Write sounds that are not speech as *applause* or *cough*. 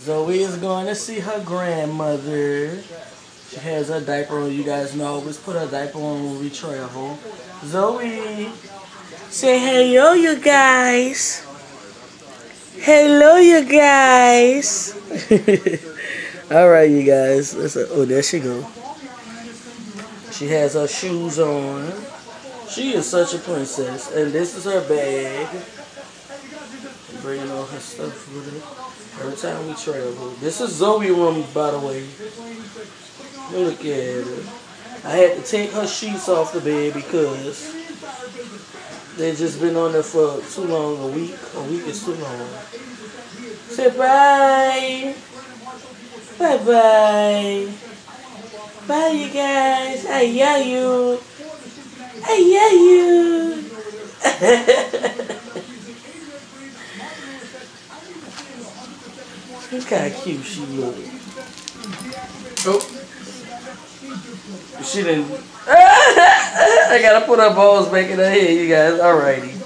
Zoe is going to see her grandmother. She has her diaper on. You guys know, always put her diaper on when we travel. Zoe, say hello, you guys. Hello, you guys. *laughs* All right, you guys. Oh, there she go. She has her shoes on. She is such a princess. And this is her bag. Bringing all her stuff with her. Every time we travel. This is Zoe room, by the way. Look at her. I had to take her sheets off the bed because they've just been on there for too long. A week. A week is too long. Say bye. Bye bye. Bye you guys. I hear you. I hear you. *laughs* Look how cute she look. Oh. She didn't. *laughs* I gotta put her balls back in her head, you guys. Alrighty.